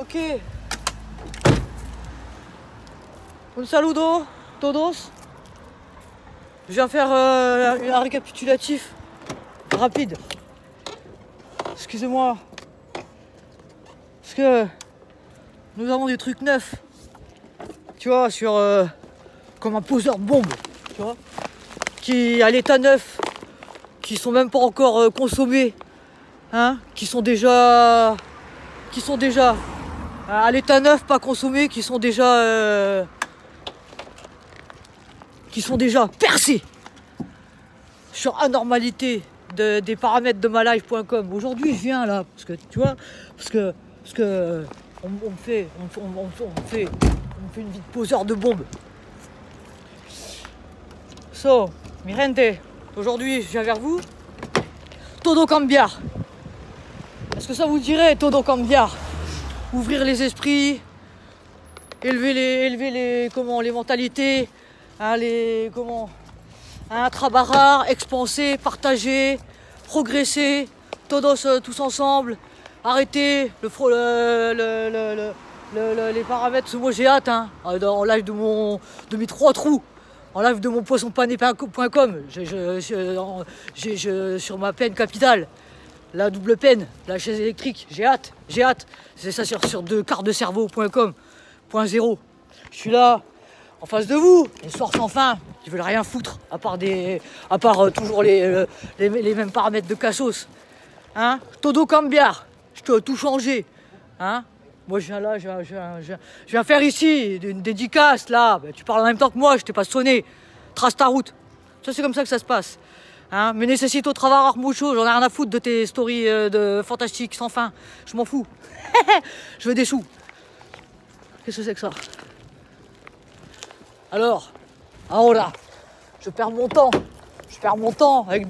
Ok. Un saludo, todos. Je viens faire euh, un récapitulatif rapide. Excusez-moi. Parce que nous avons des trucs neufs. Tu vois, sur. euh, comme un poseur bombe. Tu vois Qui à l'état neuf. Qui sont même pas encore euh, consommés. Hein Qui sont déjà. Qui sont déjà. À l'état neuf, pas consommés, qui sont déjà. euh, qui sont déjà percés sur anormalité de- des paramètres de malive.com. Aujourd'hui, je viens là, parce que tu vois, parce que, parce que on, on fait, on, fait, une vie de poseur de bombe. So, mi aujourd'hui, je viens vers vous. Todo cambiar. Est-ce que ça vous dirait Todo cambiar? Ouvrir les esprits, élever les, élever les, comment, les mentalités, hein, les, comment, hein, trabajar, expanser, partager, progresser, todos euh, tous ensemble, arrêter le, les paramètres. Moi j'ai hâte, hein, dans- en live de, mon, de mes trois trous, en live de mon poissonpané.com, sur ma peine capitale. La double peine, la chaise électrique, j'ai hâte, j'ai hâte. C'est ça sur, sur de cerveau.com, point zéro. Je suis là, en face de vous, une soir sans fin, qui veulent rien foutre, à part des. à part euh, toujours les, euh, les, les mêmes paramètres de cassos. Hein? Todo cambiar, je dois tout changer. Hein? Moi je viens là, je viens, je viens- je viens- faire ici une dédicace là. Ben, tu parles en même temps que moi, je t'ai pas sonné. Trace ta route. Ça c'est comme ça que ça se passe. Hein Mais necesito trabajar mucho, j'en ai rien à foutre de tes stories euh, de fantastiques sans fin. Je m'en fous. je veux des sous. Qu'est-ce que c'est que ça? Alors, ahora, je perds mon temps. Je perds mon temps avec